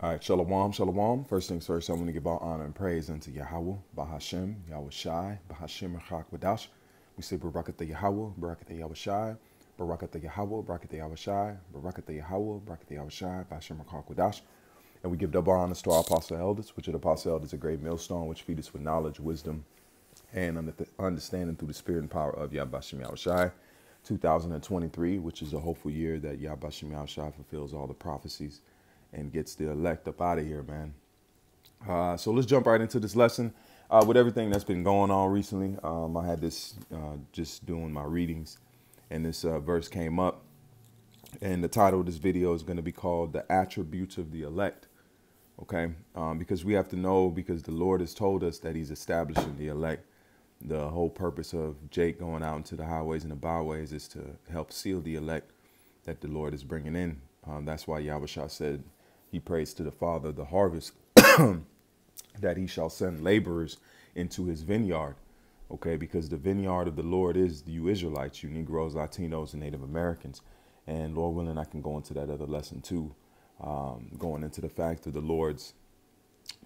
All right, shalom, shalom. First things first, I want to give all honor and praise unto Yahweh, Bahashem, Yahweh Shai, Bahashem Rachak Wadash. We say Barakat Yahweh, Barakat Yahweh Shai, Barakat Yahweh, Barakat Yahweh Shai, Barakat Yahweh, Barakat Yahweh Shai, Bahashem Rachak Wadash. And we give double honors to our apostle elders, which are the apostle elders, a great millstone, which feed us with knowledge, wisdom, and understanding through the spirit and power of Yahweh Yahweh Shai. 2023, which is a hopeful year that Yahweh Yahweh Shai fulfills all the prophecies and gets the elect up out of here, man. Uh, so let's jump right into this lesson. Uh, with everything that's been going on recently, um, I had this uh, just doing my readings, and this uh, verse came up. And the title of this video is going to be called The Attributes of the Elect. Okay, um, because we have to know, because the Lord has told us that He's establishing the elect. The whole purpose of Jake going out into the highways and the byways is to help seal the elect that the Lord is bringing in. Um, that's why Yahweh said, he prays to the Father of the harvest that he shall send laborers into his vineyard. Okay, because the vineyard of the Lord is you Israelites, you Negroes, Latinos, and Native Americans. And Lord willing, I can go into that other lesson too, um, going into the fact of the Lord's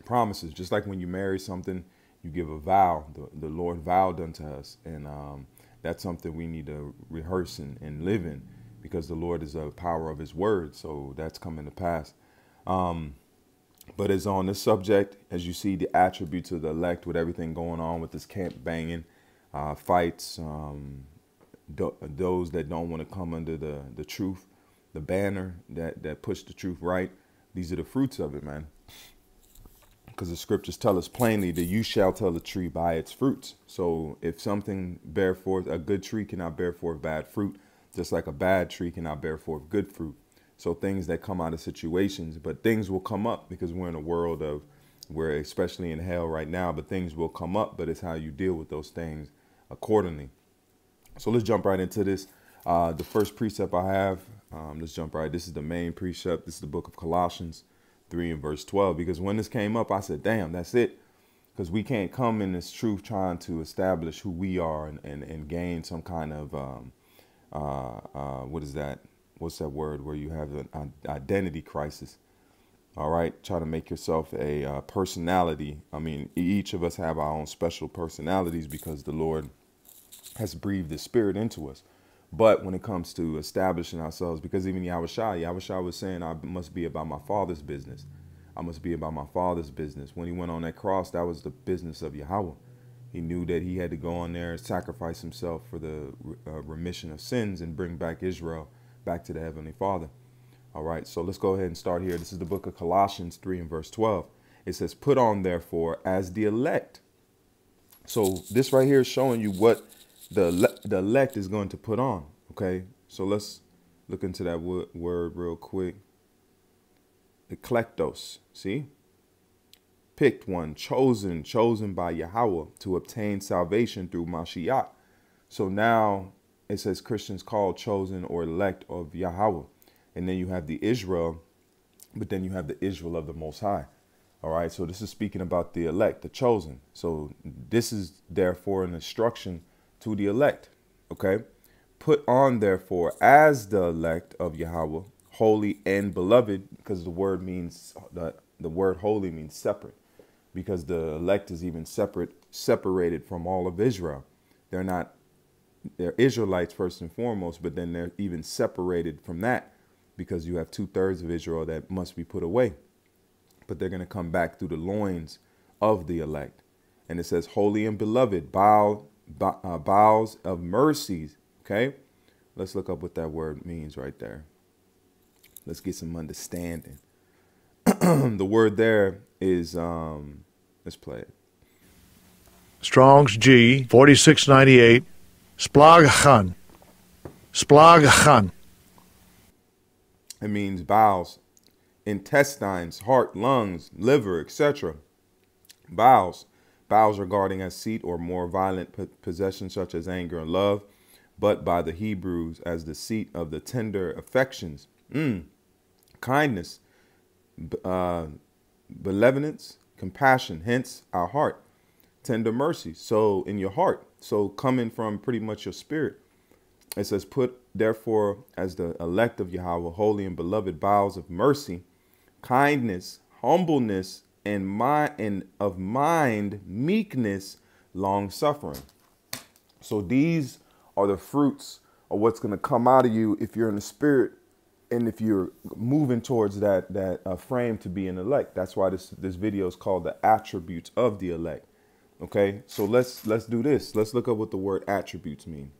promises. Just like when you marry something, you give a vow. The, the Lord vowed unto us. And um, that's something we need to rehearse and, and live in because the Lord is a power of his word. So that's coming to pass. Um, but it's on this subject, as you see the attributes of the elect with everything going on with this camp banging, uh, fights, um, those that don't want to come under the, the truth, the banner that, that push the truth right. These are the fruits of it, man. Because the scriptures tell us plainly that you shall tell the tree by its fruits. So if something bear forth, a good tree cannot bear forth bad fruit, just like a bad tree cannot bear forth good fruit. So things that come out of situations, but things will come up because we're in a world of we're especially in hell right now, but things will come up, but it's how you deal with those things accordingly. So let's jump right into this. Uh, the first precept I have, um, let's jump right. This is the main precept. This is the book of Colossians 3 and verse 12. Because when this came up, I said, damn, that's it. Because we can't come in this truth trying to establish who we are and, and, and gain some kind of, um, uh, uh, what is that? What's that word where you have an identity crisis? All right? Try to make yourself a uh, personality. I mean each of us have our own special personalities because the lord has breathed the spirit into us. But when it comes to establishing ourselves because even Yahushua, Yahushua was saying i must be about my father's business. I must be about my father's business. When he went on that cross that was the business of yahweh. He knew that he had to go on there and sacrifice himself for the uh, remission of sins and bring back israel back to the Heavenly Father. All right, so let's go ahead and start here. This is the book of Colossians 3 and verse 12. It says, Put on, therefore, as the elect. So this right here is showing you what the, the elect is going to put on. Okay, so let's look into that word real quick. Eklektos, see? Picked one, chosen, chosen by Yahweh to obtain salvation through Mashiach. So now it says Christians called, chosen, or elect of Yahweh. And then you have the Israel, but then you have the Israel of the Most High. All right, so this is speaking about the elect, the chosen. So this is therefore an instruction to the elect. Okay, put on therefore as the elect of Yahweh, holy and beloved, because the word means the the word holy means separate, because the elect is even separate, separated from all of Israel. They're not they're Israelites first and foremost, but then they're even separated from that because you have two thirds of Israel that must be put away. But they're going to come back through the loins of the elect. And it says, holy and beloved, bow, bow uh, bowels of mercies. Okay. Let's look up what that word means right there. Let's get some understanding. the word there is, um, let's play it. Strong's G 4698 Splagchan. Splagchan. It means bowels, intestines, heart, lungs, liver, etc. Bowels. Bowels regarding a seat or more violent possession such as anger and love, but by the Hebrews as the seat of the tender affections. Mm. Kindness, uh, benevolence, compassion, hence our heart. Tender mercy. So in your heart, so coming from pretty much your spirit, it says, Put therefore as the elect of Yahweh, holy and beloved bowels of mercy, kindness, humbleness, and mind and of mind, meekness, long suffering. So these are the fruits of what's going to come out of you if you're in the spirit and if you're moving towards that that uh, frame to be an elect. That's why this this video is called the attributes of the elect. Okay? So let's let's do this. Let's look up what the word attributes mean.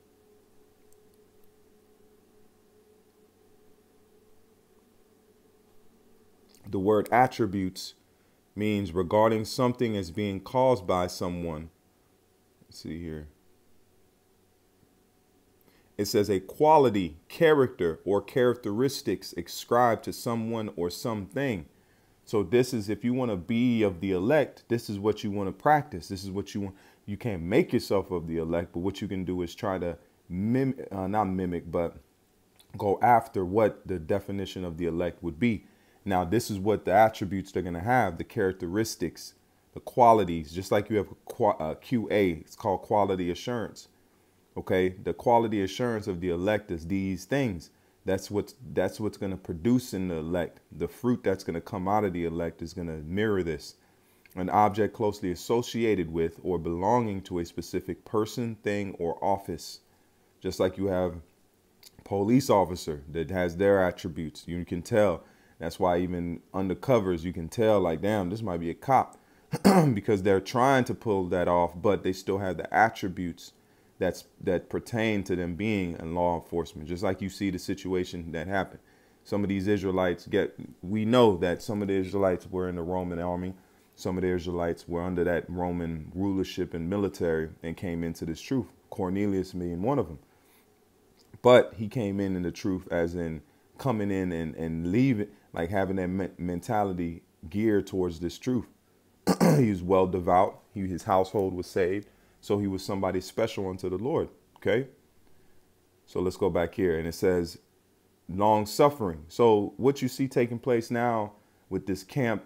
The word attributes means regarding something as being caused by someone. Let's see here. It says a quality, character, or characteristics ascribed to someone or something. So this is if you want to be of the elect, this is what you want to practice. This is what you want. You can't make yourself of the elect, but what you can do is try to mimic, uh, not mimic, but go after what the definition of the elect would be. Now, this is what the attributes they're going to have, the characteristics, the qualities, just like you have a QA, it's called quality assurance. Okay, the quality assurance of the elect is these things. That's what's that's what's going to produce in the elect. The fruit that's going to come out of the elect is going to mirror this. An object closely associated with or belonging to a specific person, thing, or office. Just like you have police officer that has their attributes. You can tell that's why even under covers, you can tell like, damn, this might be a cop because they're trying to pull that off, but they still have the attributes that's that pertain to them being in law enforcement. Just like you see the situation that happened. Some of these Israelites get, we know that some of the Israelites were in the Roman army. Some of the Israelites were under that Roman rulership and military and came into this truth. Cornelius being one of them. But he came in in the truth as in coming in and, and leaving like having that me- mentality geared towards this truth. he was well devout. He, his household was saved. So he was somebody special unto the Lord. Okay. So let's go back here. And it says long suffering. So what you see taking place now with this camp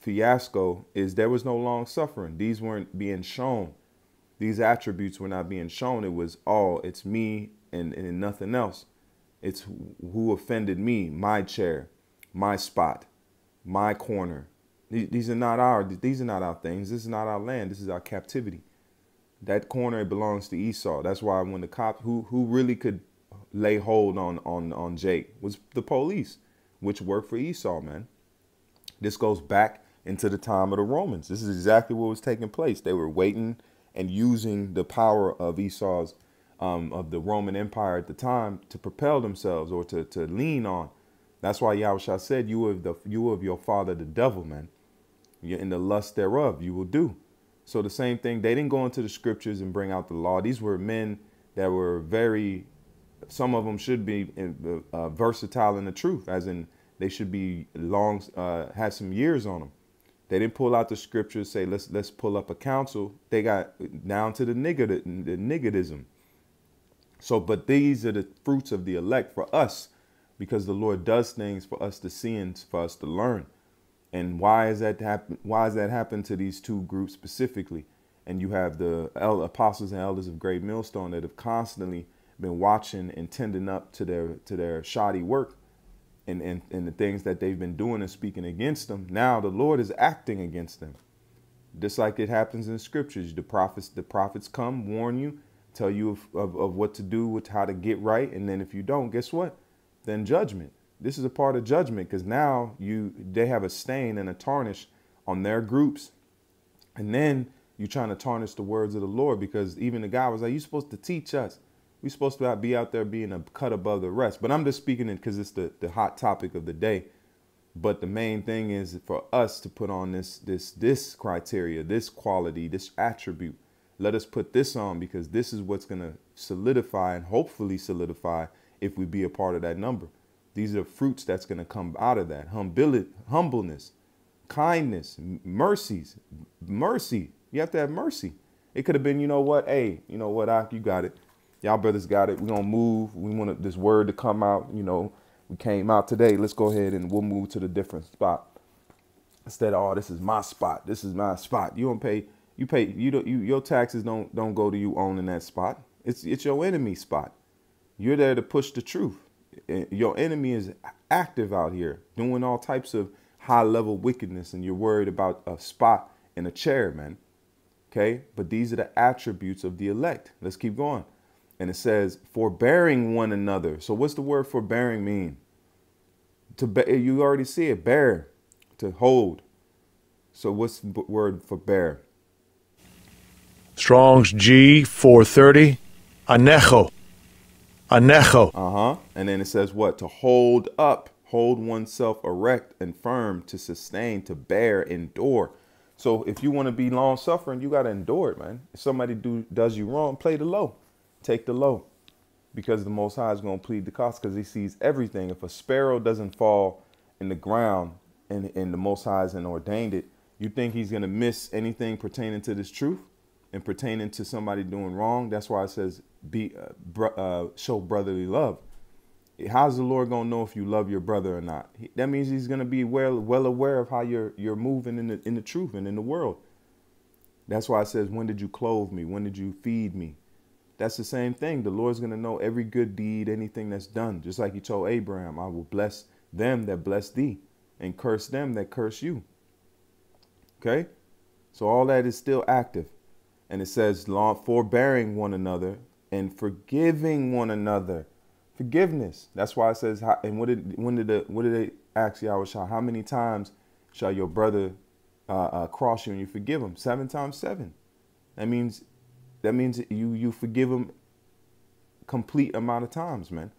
fiasco is there was no long suffering. These weren't being shown. These attributes were not being shown. It was all, oh, it's me and, and nothing else. It's who offended me, my chair, my spot, my corner. These are not our these are not our things. This is not our land. This is our captivity. That corner belongs to Esau. That's why when the cops who who really could lay hold on on on Jake was the police, which worked for Esau, man. This goes back into the time of the Romans. This is exactly what was taking place. They were waiting and using the power of Esau's um, of the Roman Empire at the time to propel themselves or to to lean on that's why Yahusha said, "You of the you of your father, the devil, man. You're in the lust thereof, you will do." So the same thing. They didn't go into the scriptures and bring out the law. These were men that were very. Some of them should be uh, versatile in the truth, as in they should be long, uh, had some years on them. They didn't pull out the scriptures, say let's let's pull up a council. They got down to the nigger the niggerism. So, but these are the fruits of the elect for us because the Lord does things for us to see and for us to learn. And why is that happen? Why is that happen to these two groups specifically? And you have the apostles and elders of Great Millstone that have constantly been watching and tending up to their to their shoddy work and, and, and the things that they've been doing and speaking against them. Now the Lord is acting against them. Just like it happens in scriptures. The prophets, the prophets come, warn you, tell you of, of, of what to do, with how to get right. And then if you don't, guess what? Then judgment. This is a part of judgment because now you they have a stain and a tarnish on their groups. And then you're trying to tarnish the words of the Lord because even the guy was like, You're supposed to teach us. We're supposed to be out there being a cut above the rest. But I'm just speaking it because it's the, the hot topic of the day. But the main thing is for us to put on this this this criteria, this quality, this attribute. Let us put this on because this is what's gonna solidify and hopefully solidify if we be a part of that number. These are fruits that's going to come out of that humility, humbleness, kindness, mercies, mercy. You have to have mercy. It could have been, you know what? Hey, you know what? I, you got it. Y'all brothers got it. We're going to move. We want this word to come out. You know, we came out today. Let's go ahead and we'll move to the different spot. Instead of, oh, this is my spot. This is my spot. You don't pay, you pay, you don't, you, your taxes don't, don't go to you owning that spot. It's, it's your enemy spot. You're there to push the truth. Your enemy is active out here doing all types of high level wickedness and you're worried about a spot in a chair, man. Okay? But these are the attributes of the elect. Let's keep going. And it says, forbearing one another. So what's the word forbearing mean? To be, you already see it, bear, to hold. So what's the word for bear? Strong's G 430. Anecho. Anecho. Uh huh. And then it says what? To hold up, hold oneself erect and firm, to sustain, to bear, endure. So if you want to be long suffering, you got to endure it, man. If somebody do does you wrong, play the low, take the low, because the Most High is going to plead the cost because He sees everything. If a sparrow doesn't fall in the ground and, and the Most High hasn't ordained it, you think He's going to miss anything pertaining to this truth and pertaining to somebody doing wrong? That's why it says be uh, uh, show brotherly love. How's the Lord gonna know if you love your brother or not? He, that means He's gonna be well well aware of how you're you're moving in the in the truth and in the world. That's why it says, "When did you clothe me? When did you feed me?" That's the same thing. The Lord's gonna know every good deed, anything that's done. Just like He told Abraham, "I will bless them that bless thee, and curse them that curse you." Okay, so all that is still active, and it says, "Forbearing one another and forgiving one another." forgiveness. That's why it says, and what did when did the what did they ask Yahweh How many times shall your brother uh, uh, cross you and you forgive him? Seven times seven. That means that means you you forgive him complete amount of times, man.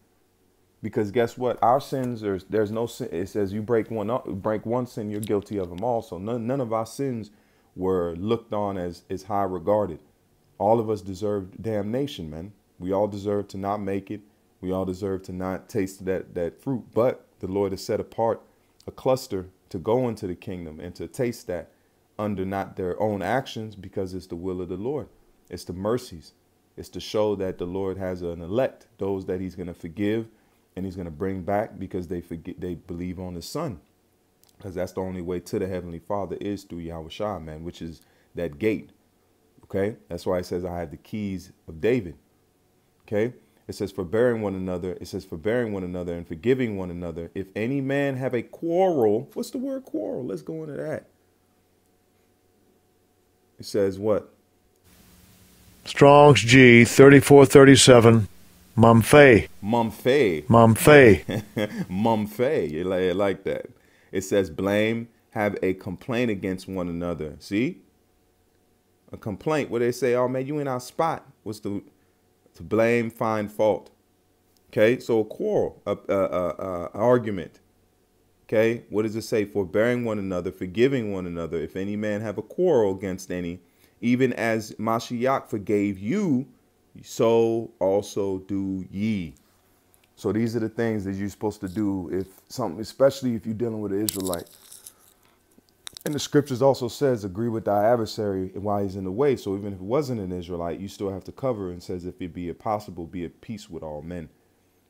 Because guess what? Our sins are there's no sin. It says you break one up, break one sin, you're guilty of them all. So none none of our sins were looked on as as high regarded. All of us deserve damnation, man. We all deserve to not make it we all deserve to not taste that, that fruit, but the Lord has set apart a cluster to go into the kingdom and to taste that under not their own actions because it's the will of the Lord. It's the mercies. It's to show that the Lord has an elect, those that he's going to forgive and he's going to bring back because they forget they believe on the son. Because that's the only way to the heavenly father is through Yahweh Shah, man, which is that gate. Okay. That's why it says I have the keys of David. Okay. It says, forbearing one another. It says, forbearing one another and forgiving one another. If any man have a quarrel, what's the word quarrel? Let's go into that. It says what? Strong's G 3437. Mumfay. Mumfay. Mumfay. Mumfay. You like, you like that. It says, blame, have a complaint against one another. See? A complaint where they say, oh man, you in our spot. What's the to blame, find fault. Okay, so a quarrel, a, a, a, a argument. Okay, what does it say? Forbearing one another, forgiving one another. If any man have a quarrel against any, even as Mashiach forgave you, so also do ye. So these are the things that you're supposed to do if something, especially if you're dealing with an Israelite. And the scriptures also says, agree with thy adversary while he's in the way. So even if it wasn't an Israelite, you still have to cover and says, if it be possible, be at peace with all men.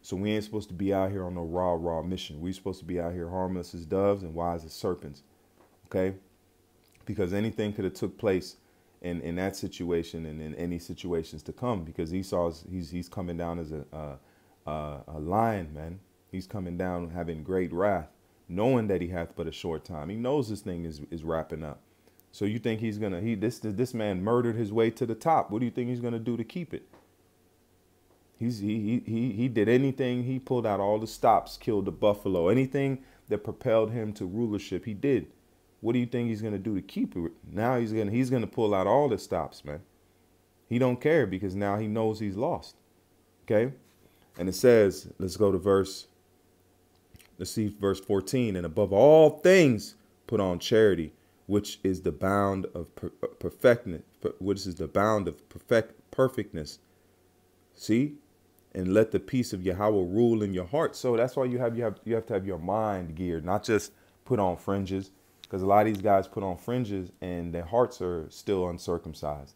So we ain't supposed to be out here on no raw, raw mission. We're supposed to be out here harmless as doves and wise as serpents. Okay? Because anything could have took place in, in that situation and in any situations to come. Because Esau's he's he's coming down as a uh, a, a lion, man. He's coming down having great wrath knowing that he hath but a short time. He knows this thing is, is wrapping up. So you think he's gonna he this this man murdered his way to the top. What do you think he's gonna do to keep it? He's he he he did anything. He pulled out all the stops, killed the buffalo, anything that propelled him to rulership. He did. What do you think he's gonna do to keep it? Now he's gonna he's gonna pull out all the stops, man. He don't care because now he knows he's lost. Okay, and it says, let's go to verse Let's see verse 14. And above all things, put on charity, which is the bound of per uh, perfectness, which is the bound of perfect perfectness. See? And let the peace of Yahweh rule in your heart. So that's why you have you have you have to have your mind geared, not just put on fringes. Because a lot of these guys put on fringes and their hearts are still uncircumcised.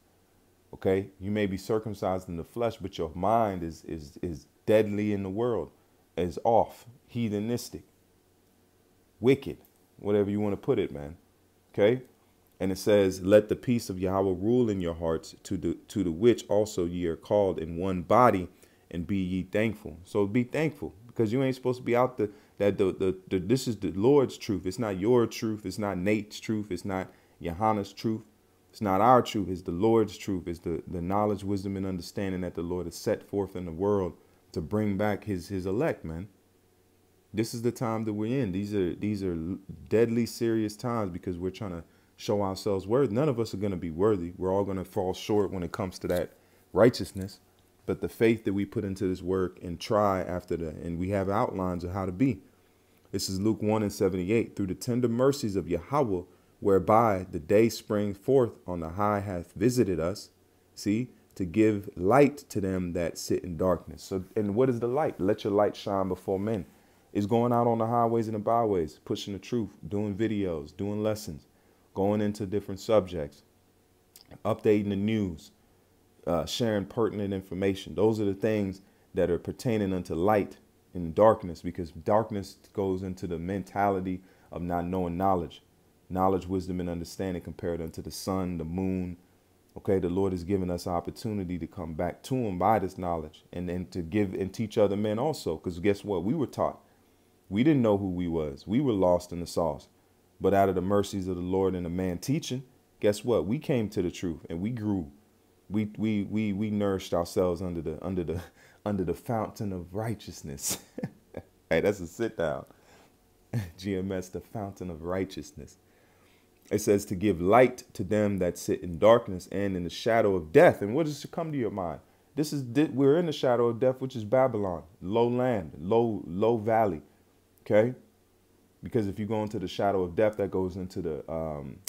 Okay? You may be circumcised in the flesh, but your mind is is is deadly in the world, is off heathenistic, wicked, whatever you want to put it, man. Okay? And it says, Let the peace of Yahweh rule in your hearts, to the to the which also ye are called in one body, and be ye thankful. So be thankful, because you ain't supposed to be out the That the, the, the this is the Lord's truth. It's not your truth. It's not Nate's truth. It's not Johanna's truth. It's not our truth. It's the Lord's truth. It's the, the knowledge, wisdom, and understanding that the Lord has set forth in the world to bring back his his elect, man. This is the time that we're in. These are these are deadly serious times because we're trying to show ourselves worthy. None of us are going to be worthy. We're all going to fall short when it comes to that righteousness. But the faith that we put into this work and try after that, and we have outlines of how to be. This is Luke 1 and 78. Through the tender mercies of Yahweh, whereby the day spring forth on the high hath visited us, see, to give light to them that sit in darkness. So, and what is the light? Let your light shine before men. Is going out on the highways and the byways, pushing the truth, doing videos, doing lessons, going into different subjects, updating the news, uh, sharing pertinent information. Those are the things that are pertaining unto light and darkness because darkness goes into the mentality of not knowing knowledge. Knowledge, wisdom, and understanding compared unto the sun, the moon. Okay, the Lord has given us opportunity to come back to Him by this knowledge and then to give and teach other men also. Because guess what? We were taught. We didn't know who we was. We were lost in the sauce. But out of the mercies of the Lord and the man teaching, guess what? We came to the truth and we grew. We we we we nourished ourselves under the under the under the fountain of righteousness. hey, that's a sit down. GMS, the fountain of righteousness. It says to give light to them that sit in darkness and in the shadow of death. And what does it come to your mind? This is we're in the shadow of death, which is Babylon, low land, low low valley. Okay, because if you go into the shadow of death, that goes into the um,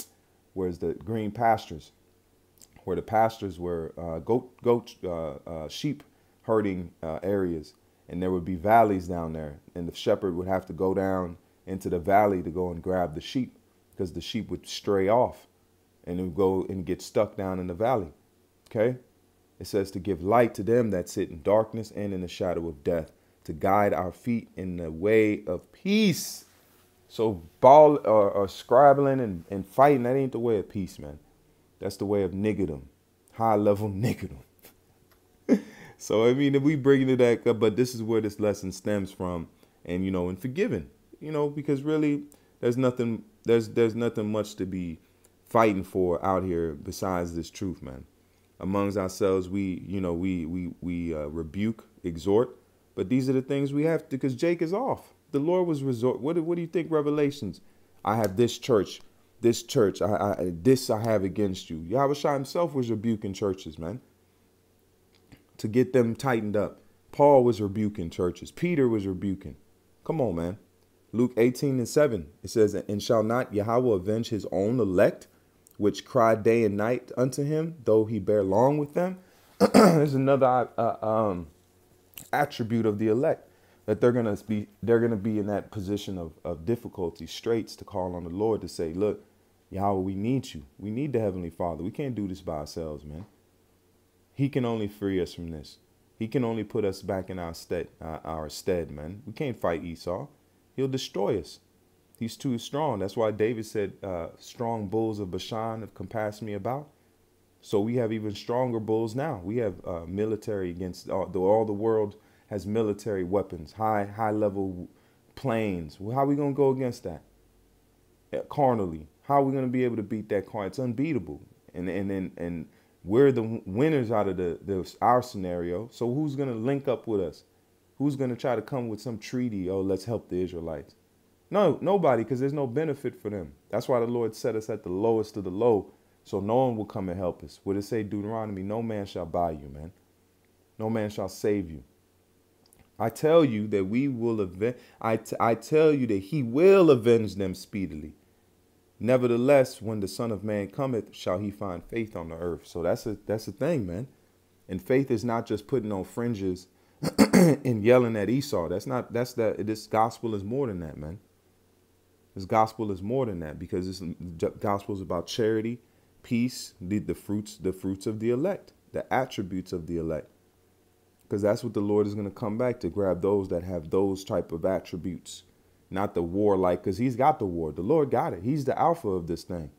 where's the green pastures, where the pastures were uh, goat goat uh, uh, sheep herding uh, areas, and there would be valleys down there, and the shepherd would have to go down into the valley to go and grab the sheep because the sheep would stray off and it would go and get stuck down in the valley. Okay? It says to give light to them that sit in darkness and in the shadow of death, to guide our feet in the way of peace. So ball uh, uh, or, or scribbling and, and fighting, that ain't the way of peace, man. That's the way of niggerdom, high level niggerdom. so I mean, if we bring it back up, but this is where this lesson stems from, and you know, and forgiving, you know, because really, there's nothing, there's there's nothing much to be fighting for out here besides this truth, man. Amongst ourselves, we, you know, we we we uh, rebuke, exhort, but these are the things we have to, because Jake is off. The Lord was resort. What, what do you think? Revelations. I have this church, this church. I, I this I have against you. Yahweh himself was rebuking churches, man, to get them tightened up. Paul was rebuking churches. Peter was rebuking. Come on, man. Luke 18 and 7, it says, And shall not Yahweh avenge his own elect, which cry day and night unto him, though he bear long with them? There's another uh, um, attribute of the elect that they're gonna be they're gonna be in that position of, of difficulty, straits to call on the Lord to say, Look, Yahweh, we need you. We need the Heavenly Father. We can't do this by ourselves, man. He can only free us from this. He can only put us back in our stead, uh, our stead, man. We can't fight Esau. He'll destroy us. He's too strong. That's why David said, uh, "Strong bulls of Bashan have compassed me about." So we have even stronger bulls now. We have uh, military against all the, all the world has military weapons, high high level planes. Well, how are we gonna go against that? Yeah, carnally, how are we gonna be able to beat that car? It's unbeatable. And and and and we're the winners out of the, the our scenario. So who's gonna link up with us? Who's gonna try to come with some treaty? Oh, let's help the Israelites. No, nobody, because there's no benefit for them. That's why the Lord set us at the lowest of the low, so no one will come and help us. What it say, Deuteronomy? No man shall buy you, man. No man shall save you. I tell you that we will avenge. I, I tell you that he will avenge them speedily. Nevertheless, when the Son of Man cometh, shall he find faith on the earth. So that's a that's a thing, man. And faith is not just putting on fringes and yelling at Esau. That's not that's that this gospel is more than that, man. This gospel is more than that because this gospel is about charity, peace, the, the fruits, the fruits of the elect, the attributes of the elect because that's what the Lord is going to come back to grab those that have those type of attributes, not the warlike, because He's got the war. The Lord got it. He's the alpha of this thing.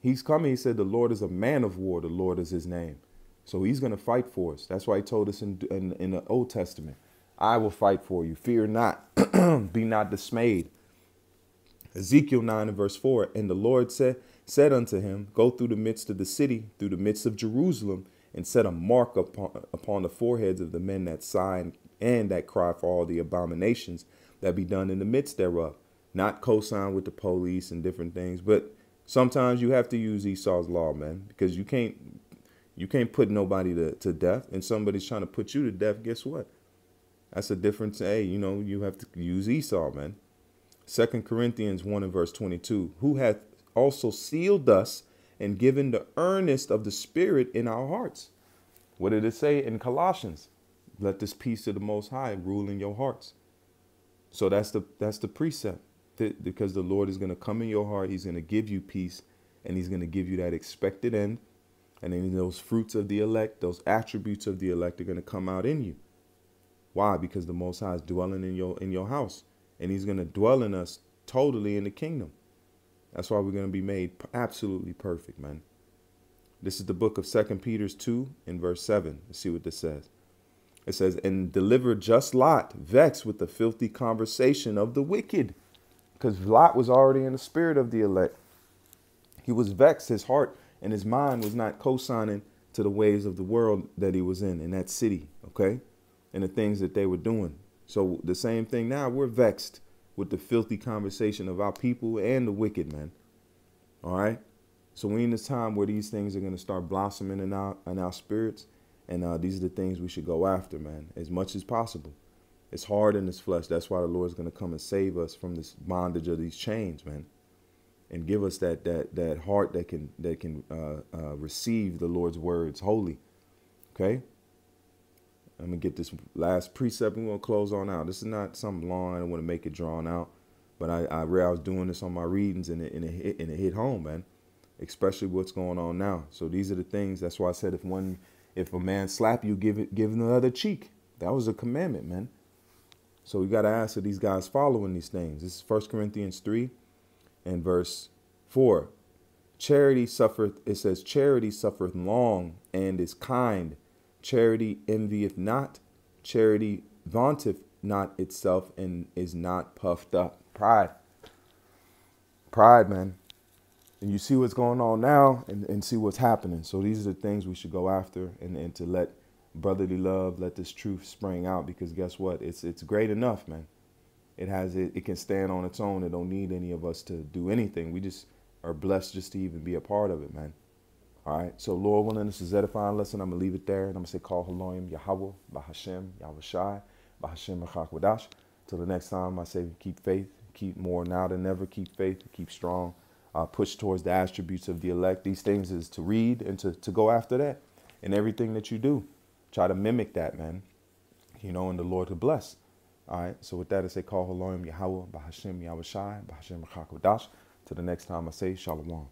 He's coming. He said the Lord is a man of war. The Lord is His name, so He's going to fight for us. That's why He told us in in, in the Old Testament, I will fight for you. Fear not, be not dismayed. Ezekiel 9 and verse 4 And the Lord said, said unto him, Go through the midst of the city, through the midst of Jerusalem, and set a mark upon, upon the foreheads of the men that sigh and that cry for all the abominations that be done in the midst thereof. Not co-sign with the police and different things, but sometimes you have to use Esau's law, man, because you can't you can't put nobody to, to death and somebody's trying to put you to death, guess what? That's a difference. Hey, you know, you have to use Esau, man. Second Corinthians 1 and verse 22. Who hath also sealed us and given the earnest of the Spirit in our hearts. What did it say in Colossians? Let this peace of the Most High rule in your hearts. So that's the that's the precept because the Lord is going to come in your heart. He's going to give you peace, and He's going to give you that expected end. And then those fruits of the elect, those attributes of the elect, are going to come out in you. Why? Because the Most High is dwelling in your in your house, and He's going to dwell in us totally in the kingdom. That's why we're going to be made absolutely perfect, man. This is the book of Second Peter's 2 in verse 7. Let's see what this says. It says, And deliver just Lot, vexed with the filthy conversation of the wicked. Because Lot was already in the spirit of the elect. He was vexed. His heart and his mind was not co-signing to the ways of the world that he was in, in that city, okay? And the things that they were doing. So the same thing now, we're vexed with the filthy conversation of our people and the wicked, man. All right? So we in this time where these things are going to start blossoming in our, in our spirits. And uh, these are the things we should go after, man, as much as possible. It's hard in this flesh. That's why the Lord's going to come and save us from this bondage of these chains, man, and give us that that that heart that can that can uh, uh, receive the Lord's words holy. Okay. I'm gonna get this last precept. We're gonna close on out. This is not something long. I don't want to make it drawn out, but I I, I was doing this on my readings and it, and it hit and it hit home, man. Especially what's going on now. So these are the things. That's why I said if one if a man slap you, give it give him the other cheek. That was a commandment, man. So we got to ask are these guys following these things? This is 1 Corinthians 3 and verse 4. Charity suffereth, it says, charity suffereth long and is kind Charity envieth not, charity vaunteth not itself and is not puffed up. Pride. Pride, man. And you see what's going on now and, and see what's happening. So these are the things we should go after and, and to let brotherly love, let this truth spring out because guess what? It's it's great enough, man. It has it, it can stand on its own. It don't need any of us to do anything. We just are blessed just to even be a part of it, man. All right. So Lord willing, this is edifying lesson. I'm gonna leave it there, and I'm gonna say call Haloim Yahweh Bahashem Yahweh Shai Bahashem Wadash. Till the next time, I say keep faith, keep more now than ever. Keep faith, keep strong. Uh, push towards the attributes of the elect. These things is to read and to, to go after that. And everything that you do, try to mimic that, man. You know, and the Lord to bless. All right. So with that, I say call Haloim Yahweh Bahashem Yahweh Shai Bahashem Wadash. Till the next time, I say Shalom.